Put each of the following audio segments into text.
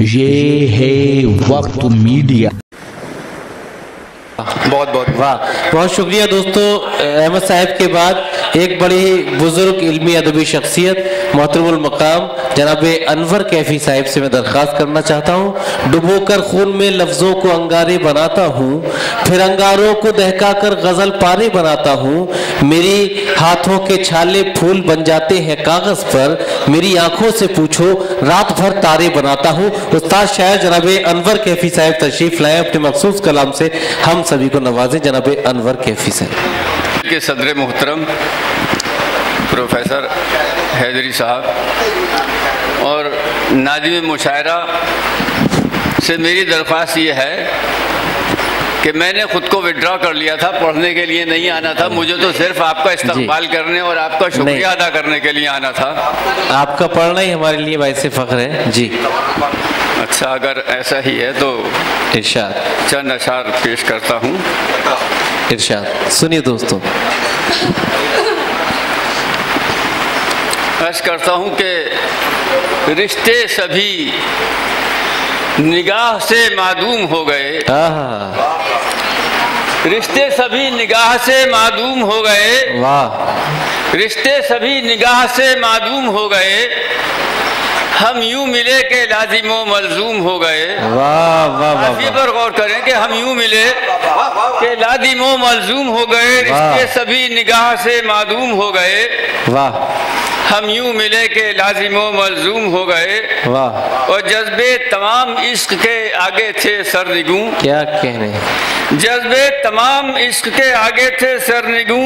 ये है वक्त मीडिया बहुत बहुत वाह। बहुत शुक्रिया दोस्तों अहमद साहब के बाद। एक बड़ी बुज़ुर्ग इल्मी अदबी शख्सियत मोहतरमुल मकाम, जनाब अनवर कैफी साहब से मैं दरख्वास्त करना चाहता हूँ। डुबोकर खून में लफ्ज़ों को अंगारे बनाता हूँ, फिर अंगारों को दहका कर गज़ल पारे बनाता हूँ। मेरी हाथों के छाले फूल बन जाते हैं कागज़ पर, मेरी आँखों से पूछो, रात भर तारे बनाता हूँ। उस्ताद शायर जनाब अनवर कैफी साहब तशरीफ़ लाए अपने मखसूस कलाम से। हम सभी को नवाजें जनाब अनवर कैफी साहब। के सदर मोहतरम प्रोफेसर हैदरी साहब और नादिम मुशायरा से मेरी दरख्वास्त ये है कि मैंने खुद को विड्रॉ कर लिया था पढ़ने के लिए नहीं आना था। मुझे तो सिर्फ़ आपका इस्तेमाल करने और आपका शुक्रिया अदा करने के लिए आना था। आपका पढ़ना ही हमारे लिए बायस फख्र है। जी। अच्छा अगर ऐसा ही है तो इरशाद। चंद अशार पेश करता हूँ। इरशाद सुनिए दोस्तों। अर्ज़ करता हूँ कि रिश्ते सभी निगाह से मादूम हो गए। रिश्ते सभी निगाह से मादूम हो गए। वाह। रिश्ते सभी निगाह से मादूम हो गए। हम यूँ मिले के लाजिमो मलजूम हो गए। काफ़ी पर गौर करें कि हम यूँ मिले के लाजिमो मलजूम हो गए रिश्ते सभी निगाह से मादूम हो गए। वाह। हम यूँ मिले के लाजिमो मलजूम हो गए। वाह। और जज्बे तमाम इश्क के आगे थे सरनिगू क्या कहने जज्बे तमाम इश्क के आगे थे सरनिगू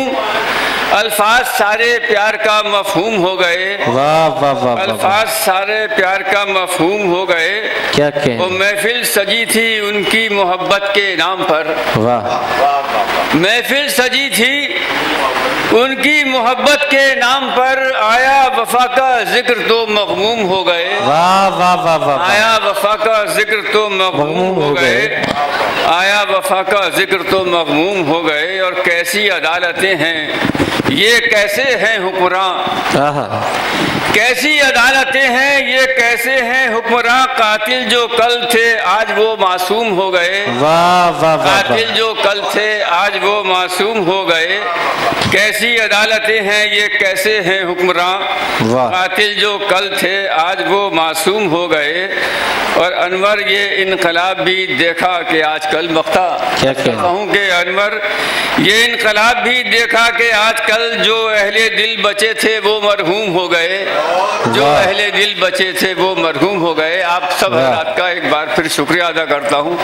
अल्फाज सारे प्यार का मफहूम हो गए। वाह वाह वाह वाह वाह। अल्फाज सारे प्यार का मफहूम हो गए। क्या वो महफिल सजी थी उनकी मोहब्बत के नाम पर। वाह। महफिल सजी थी उनकी मोहब्बत के नाम पर। आया वफा का ज़िक्र तो मखमूम हो गए। वाह वाह वाह वाह आया वफा का ज़िक्र तो मगमूम हो गए। आया वफा का ज़िक्र तो मगमूम हो गए और कैसी अदालतें हैं? ये कैसे हैं हुक्मरान? कैसी अदालतें हैं? ये कैसे हैं हुक्मरान? कातिल जो कल थे आज वो मासूम हो गए। वाह वाह वाह कातिल जो कल थे आज वो मासूम हो गए। कैसी अदालतें हैं? ये कैसे हैं हुक्मरान? कातिल जो कल थे आज वो मासूम हो गए। और अनवर ये इनकलाब भी देखा कि आजकल मख्ता कहूँ कि अनवर ये इनकलाब भी देखा कि आजकल जो अहले दिल बचे थे वो मरहूम हो गए। जो। अहले दिल बचे थे वो मरहूम हो गए। आप सब हजरात का एक बार फिर शुक्रिया अदा करता हूँ।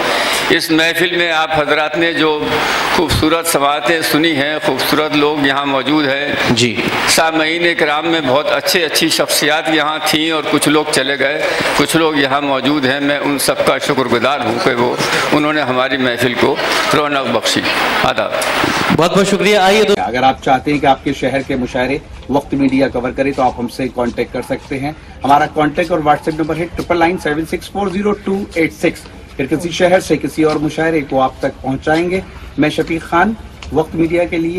इस महफिल में आप हजरात ने जो खूबसूरत समातें सुनी हैं खूबसूरत लोग यहाँ मौजूद हैं। जी। सामीन कराम में बहुत अच्छे अच्छी शख्सियात यहाँ थीं और कुछ लोग चले गए। कुछ लोग यहाँ मौजूद हैं। मैं उन सब का शुक्रगुजार हूँ कि वो उन्होंने हमारी महफिल को रौनक बख्शी। आदाब। बहुत बहुत शुक्रिया। आइए तो अगर आप चाहते हैं कि आपके शहर के मुशायरे वक्त मीडिया कवर करे तो आप हमसे कांटेक्ट कर सकते हैं। हमारा कांटेक्ट और व्हाट्सएप नंबर है triple nine seven six four zero two eight six. फिर किसी शहर से किसी और मुशायरे को आप तक पहुंचाएँगे। मैं शफीक खान, वक्त मीडिया के लिए